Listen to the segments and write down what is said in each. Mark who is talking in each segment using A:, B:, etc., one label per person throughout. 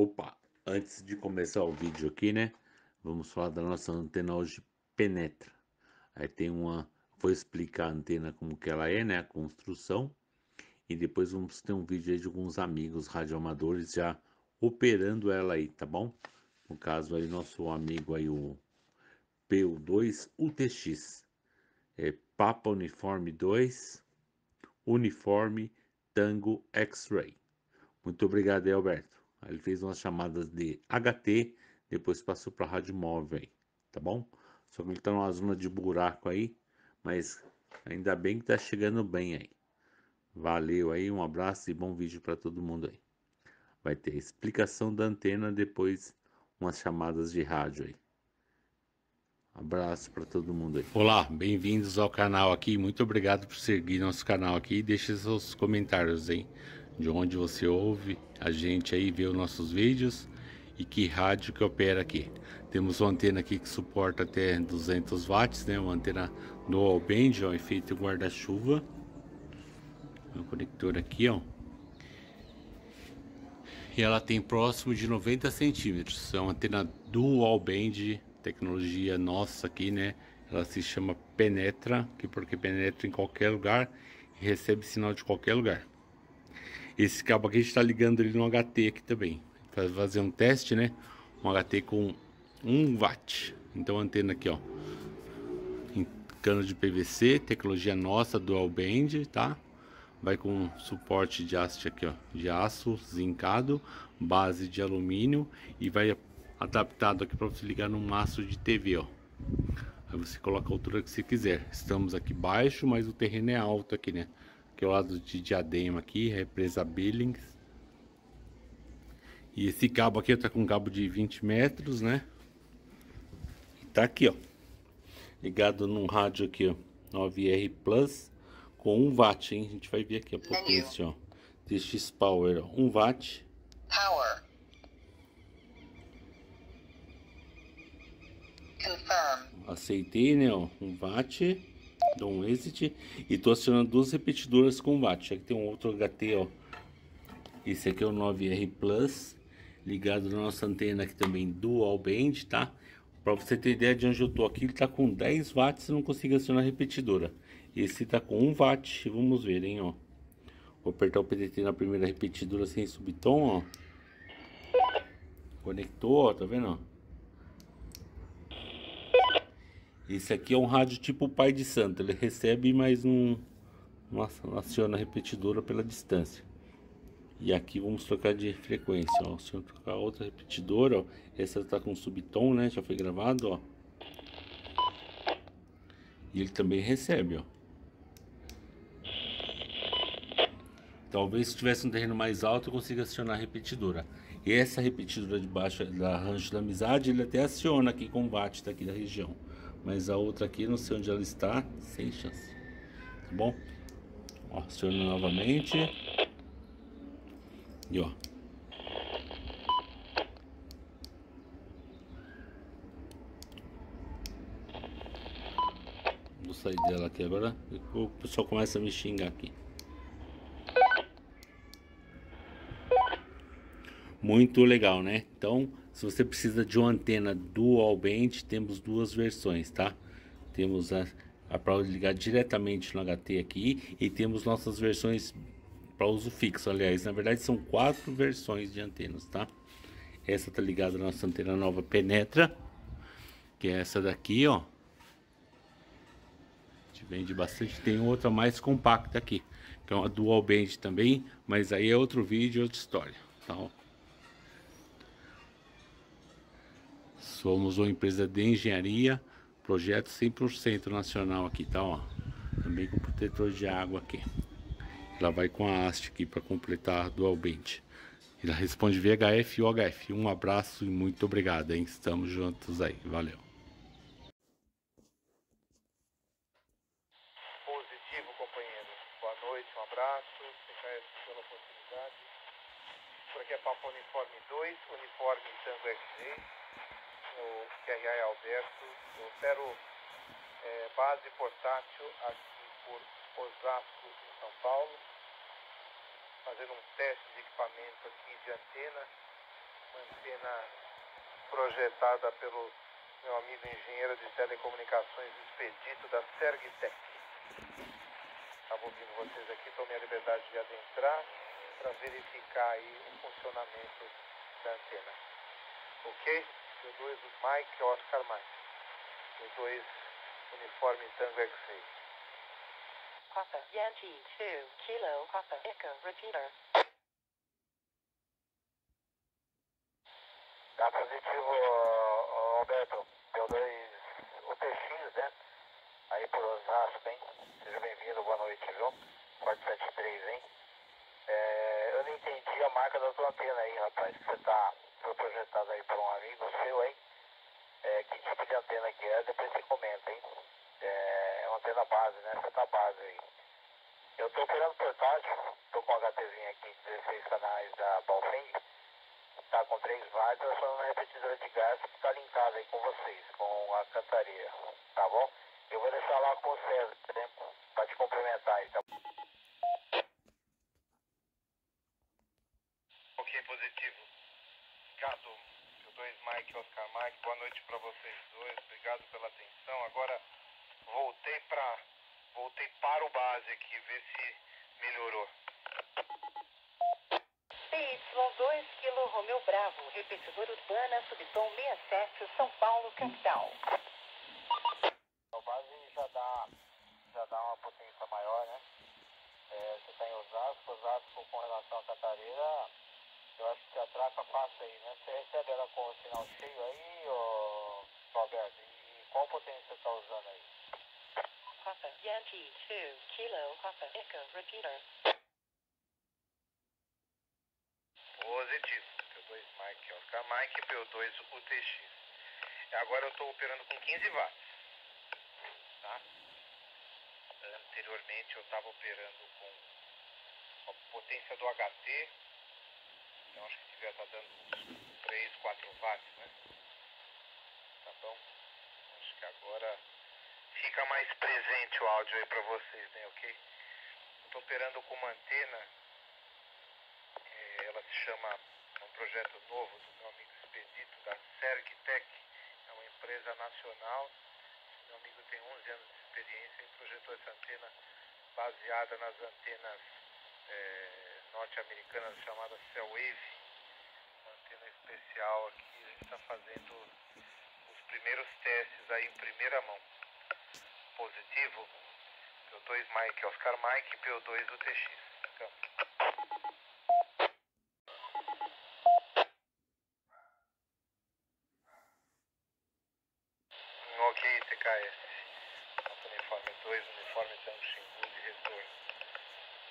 A: Opa, antes de começar o vídeo aqui, né? Vamos falar da nossa antena hoje Penetra. Aí tem uma, vou explicar a antena como que ela é, né? A construção. E depois vamos ter um vídeo aí de alguns amigos radioamadores já operando ela aí, tá bom? No caso aí, nosso amigo aí, o PU2 UTX. É Papa Uniforme 2, Uniforme Tango X-Ray. Muito obrigado aí, Alberto. Ele fez umas chamadas de HT, depois passou para rádio móvel aí, tá bom? Só que ele tá numa zona de buraco aí, mas ainda bem que tá chegando bem aí. Valeu aí, um abraço e bom vídeo para todo mundo aí. Vai ter explicação da antena, depois umas chamadas de rádio aí. Abraço para todo mundo aí. Olá, bem-vindos ao canal aqui. Muito obrigado por seguir nosso canal aqui. Deixe seus comentários aí de onde você ouve a gente aí, vê os nossos vídeos e que rádio que opera aqui. Temos uma antena aqui que suporta até 200 watts, né? Uma antena dual band, ó, efeito guarda-chuva. Um conector aqui, ó. E ela tem próximo de 90 centímetros. É uma antena dual band tecnologia nossa aqui, né? Ela se chama Penetra, que porque penetra em qualquer lugar e recebe sinal de qualquer lugar. Esse cabo aqui a gente está ligando ele no HT aqui também. Para fazer um teste, né? Um HT com 1 watt. Então antena aqui, ó. Em cano de PVC, tecnologia nossa, dual band, tá? Vai com suporte de haste aqui, ó, de aço zincado, base de alumínio e vai adaptado aqui para você ligar no mastro de TV, ó. Aí você coloca a altura que você quiser. Estamos aqui baixo, mas o terreno é alto aqui, né? Aqui é o lado de Diadema aqui, represa Billings. E esse cabo aqui tá com um cabo de 20 metros, né? E tá aqui, ó. Ligado num rádio aqui, ó. 9R Plus com 1 watt, hein? A gente vai ver aqui a potência, ó. DX Power, ó. 1 watt. Power. Aceitei, né? Ó, um watt, dou um exit e tô acionando duas repetidoras com watt. Aqui tem um outro HT, ó. Esse aqui é o 9R Plus, ligado na nossa antena aqui também dual band, tá? Para você ter ideia de onde eu tô aqui, ele tá com 10 watts e não consigo acionar a repetidora. Esse tá com 1 watt, vamos ver, hein, ó. Vou apertar o PDT na primeira repetidora sem subtom, ó. Conectou, ó, tá vendo, ó? Esse aqui é um rádio tipo pai de santo. Ele recebe, mas não, não aciona a repetidora pela distância. E aqui vamos trocar de frequência, ó. Se eu trocar outra repetidora, ó, essa está com subtom, né? Já foi gravado, ó. E ele também recebe, ó. Talvez se tivesse um terreno mais alto eu consiga acionar a repetidora. E essa repetidora de baixo da Rancho da Amizade, ele até aciona aqui com watt daqui da região. Mas a outra aqui, não sei onde ela está, sem chance. Tá bom? Ó, aciona novamente. E ó. Vou sair dela aqui agora. O pessoal começa a me xingar aqui. Muito legal, né? Então, se você precisa de uma antena dual band, temos duas versões, tá? Temos a, a para ligar diretamente no HT aqui e temos nossas versões para uso fixo. Aliás, na verdade são quatro versões de antenas, tá? Essa tá ligada à nossa antena nova Penetra, que é essa daqui, ó. A gente vende bastante. Tem outra mais compacta aqui, que é uma dual band também, mas aí é outro vídeo, outra história, tá? Somos uma empresa de engenharia, projeto 100% nacional aqui, tá? Ó. Também com protetor de água aqui. Ela vai com a haste aqui para completar dual band. Ela responde VHF e UHF. Um abraço e muito obrigado, hein? Estamos juntos aí. Valeu.
B: Positivo, companheiro. Boa noite, um abraço. pela oportunidade. Por aqui é Papo Uniforme 2, Uniforme Tango XG o QRA é Alberto. Eu opero é, base portátil aqui por Osasco, em São Paulo, fazendo um teste de equipamento aqui de antena. uma antena projetada pelo meu amigo engenheiro de telecomunicações Expedito da Sergitec. Estava ouvindo vocês aqui, tomei a liberdade de adentrar para verificar aí o funcionamento da antena. Ok? P2 Mike Oscar Mike. P2 Uniforme Tango X-Ray.
C: Papa Yankee 2 Kilo Papa Echo Repeater.
B: Tá positivo, ó, Alberto. P2 UTX, né? Aí por Osasco, hein? Seja bem-vindo, boa noite, viu? 473, hein? É, eu não entendi a marca da tua antena aí, rapaz. Que você tá, foi projetado aí por um amigo seu, hein? É, que tipo de antena que é, depois? É, é uma antena base, né? Essa tá base aí. Eu tô operando portátil, tô com um HTzinho aqui, 16 canais da Balfeng. Tá com 3 watts, eu sou uma repetidora de gás que tá linkada aí com vocês, com a cantaria, tá bom? Eu vou deixar lá com o César, né? Pra te complementar aí, tá Ok, positivo. Obrigado, P2 Mike, Oscar Mike, boa noite pra vocês dois, obrigado pela atenção. Agora para o base aqui, ver se melhorou.
C: PY2 Kilo Romeu Bravo, repetidor urbana, subtom 67, São Paulo, capital.
B: A base já dá, já dá uma potência maior, né? É, você está em Osasco, Osasco com relação à Catarina, eu acho que atraca fácil aí, né? Você recebe ela com o sinal cheio aí, ô Roberto? E qual potência você está usando aí?
C: Papa Yankee 2 Kilo Papa Echo Repeater.
B: Positivo. P2 Mike Oscar Mike, P2 UTX. Agora eu estou operando com 15 watts. Tá? Anteriormente eu estava operando com a potência do HT. Então acho que devia estar dando uns 3, 4 watts, né? Tá bom? Acho que agora fica mais presente o áudio aí para vocês, né? Ok? Estou operando com uma antena é, ela se chama, é um projeto novo do meu amigo Expedito, da Sergtec, é uma empresa nacional. Meu amigo tem 11 anos de experiência e projetou essa antena baseada nas antenas é, norte-americanas chamadas Cellwave, uma antena especial aqui. A gente está fazendo os primeiros testes aí em primeira mão. Positivo, P2 Mike Oscar Mike, P2 UTX. Campo. Ok, TKS. Uniforme 2, uniforme Tango Xingu de retorno.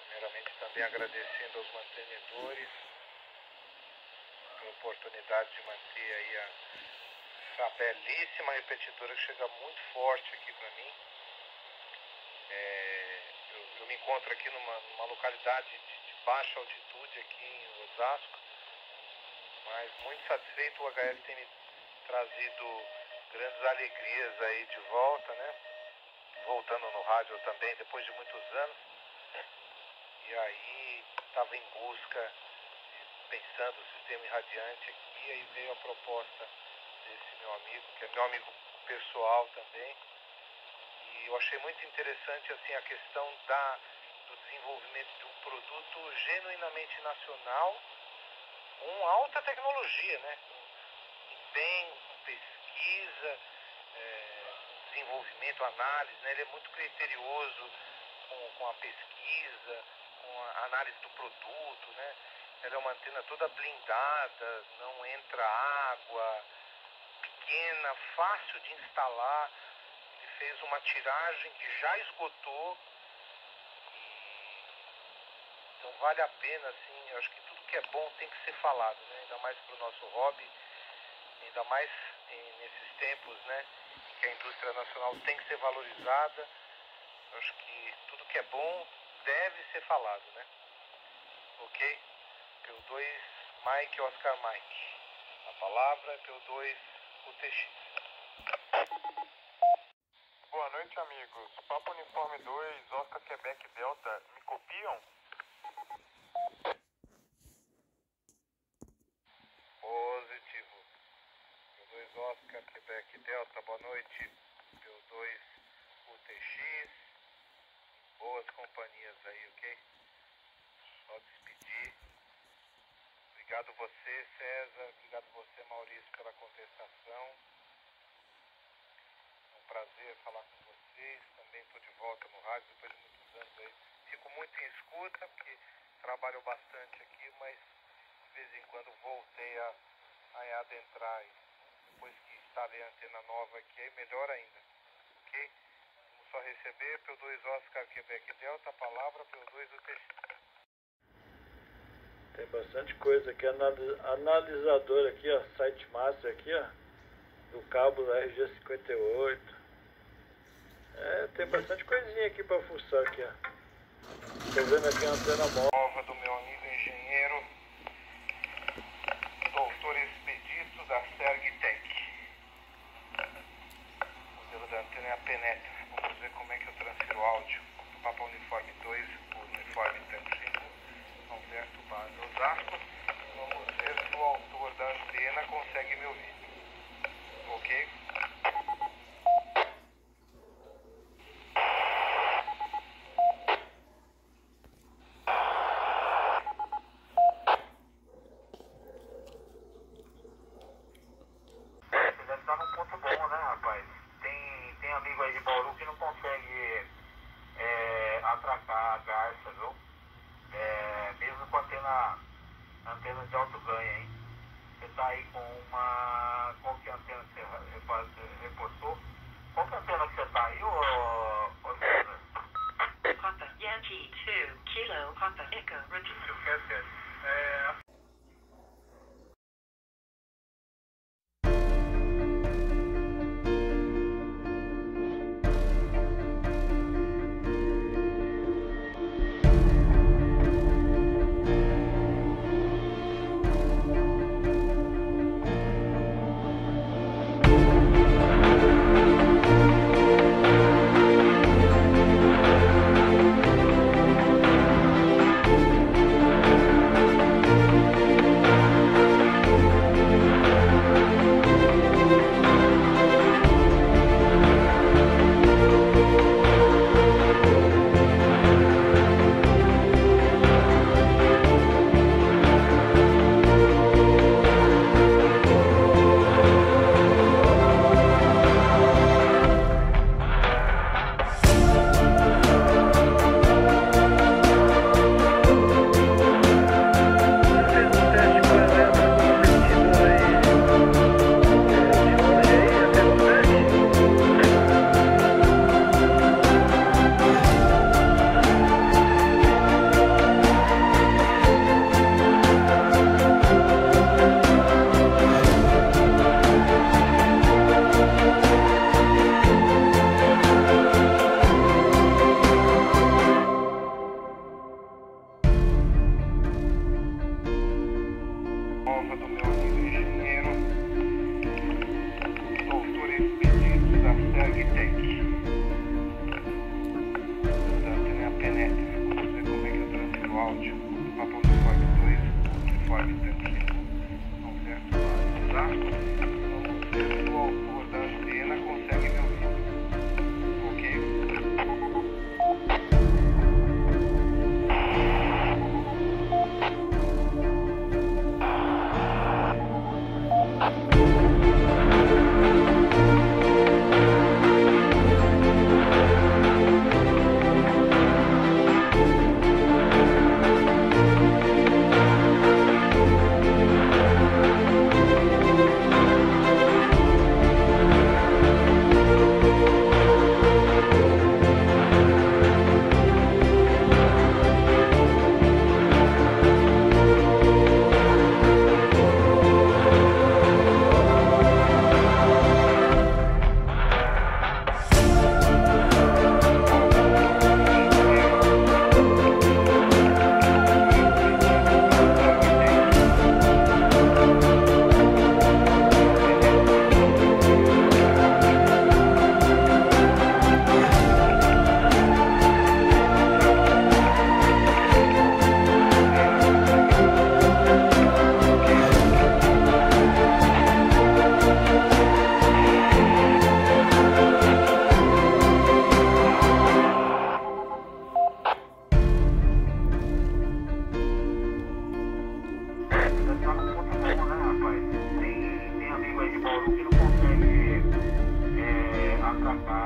B: Primeiramente também agradecendo aos mantenedores pela oportunidade de manter aí a, essa belíssima repetidora que chega muito forte aqui para mim. É, eu, eu, me encontro aqui numa, numa localidade de, de baixa altitude aqui em Osasco, mas muito satisfeito o HS tem me trazido grandes alegrias aí de volta, né? Voltando no rádio também depois de muitos anos. E aí estava em busca, pensando o sistema irradiante aqui, aí veio a proposta desse meu amigo, que é meu amigo pessoal também. E eu achei muito interessante assim a questão da, do desenvolvimento de um produto genuinamente nacional com alta tecnologia, né? Bem, pesquisa, é, desenvolvimento, análise, né? ele é muito criterioso com, com a pesquisa, com a análise do produto, né? Ela é uma antena toda blindada, não entra água, pequena, fácil de instalar. Ele fez uma tiragem que já esgotou. Então vale a pena, assim, eu acho que tudo que é bom tem que ser falado, né? Ainda mais para o nosso hobby, ainda mais nesses tempos, né, que a indústria nacional tem que ser valorizada. Eu acho que tudo que é bom deve ser falado, né? Ok? P2 Mike Oscar Mike. A palavra é o Teixeira.
D: Boa noite, amigos. Papo Uniforme 2, Oscar Quebec Delta, me copiam? Positivo.
B: P2 Oscar Quebec Delta, boa noite. P2 UTX. Boas companhias aí, ok? Só despedir. Obrigado você, César. Obrigado você, Maurício, pela contestação. É um prazer falar com vocês. Também estou de volta no rádio depois de muitos anos aí. Fico muito em escuta, porque trabalho bastante aqui, mas de vez em quando voltei a, a adentrar. Depois que instalei a antena nova aqui, aí melhor ainda. Ok? Vamos só receber P2 Oscar Quebec Delta, palavra P2 UTX.
E: Tem bastante coisa aqui, analis- analisador aqui, ó, site master aqui, ó, do cabo da RG58. É, tem bastante coisinha aqui pra fuçar aqui, ó. Tô vendo aqui a antena.
B: Nova do meu amigo engenheiro, doutor Expedito da Sergtec. O modelo da antena é a Penetra. Vamos ver como é que eu transfiro áudio do Papa Uniforme 2 por Uniforme Tango 5, Alberto Bado Osasco. Vamos ver se o autor da antena consegue me ouvir. Ok?
D: Bom, né, amigo aí de Bauru que não consegue é, atracar a garça, viu? É, mesmo com antena, antena de alto ganho, hein? Você tá aí com uma. Qual que é a antena que você reportou? Qual que é a antena que você tá aí, ô, César?
C: Papa Yankee 2 Kilo Papa Echo Return.
D: É,
E: áudio
D: do Papa 2, Uniforme Tanque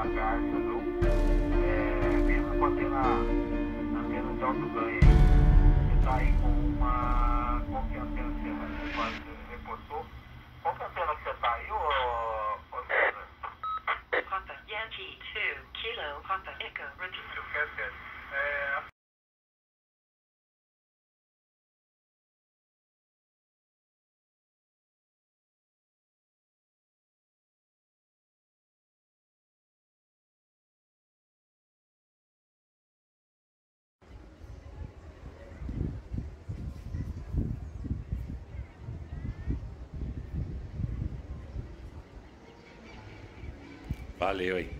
D: a viu? É, mesmo com antena, de alto ganho. Você tá aí com uma. Qual que a antena que você quase reportou? Qual que antena que você tá aí, ô, César?
C: Yankee 2 Kilo Papa Echo Return.
D: É,
A: Valeu aí.